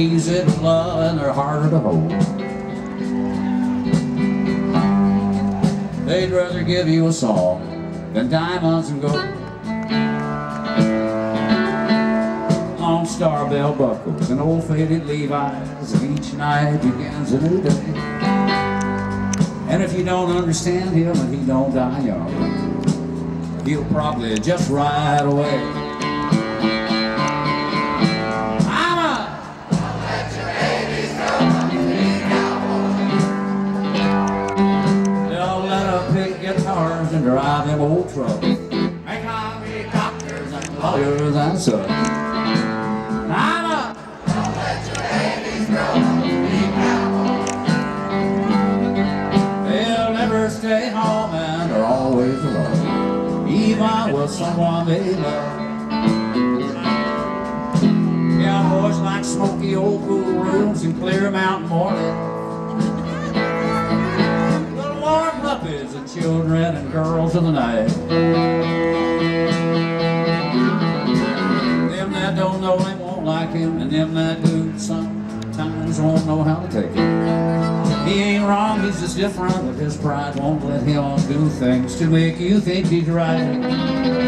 easy to love and they're harder to hold. They'd rather give you a song than diamonds and gold. Lone star bell buckles and old faded Levi's, and each night begins a new day. And if you don't understand him and he don't die young, he'll probably just ride away. Old trucks. Make doctors and lawyers and such. I'm a They'll never stay home and are always alone, even with someone they love. Yeah, boys like smoky old cool rooms and clear mountain mornings. Girls of the night. Them that don't know him won't like him, and them that do sometimes won't know how to take it. He ain't wrong, he's just different, but his pride won't let him do things to make you think he's right.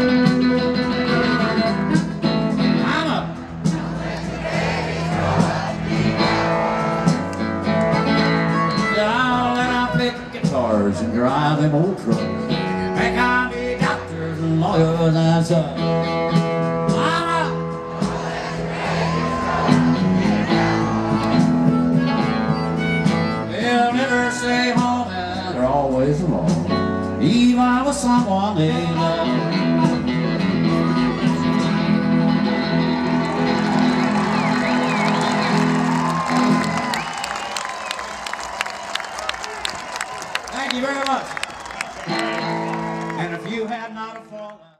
Guitars and drive them old trucks. Make I be doctors and lawyers and such. Always alone, even with someone they love. Very much. And if you had not a fallen